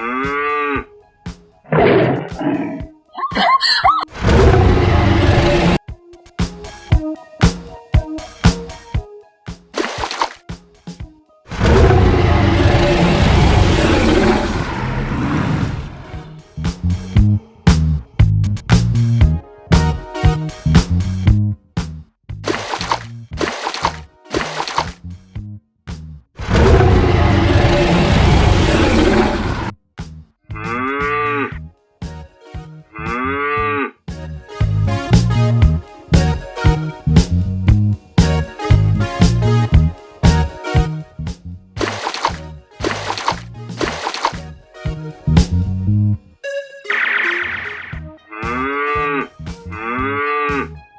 うん。Mm.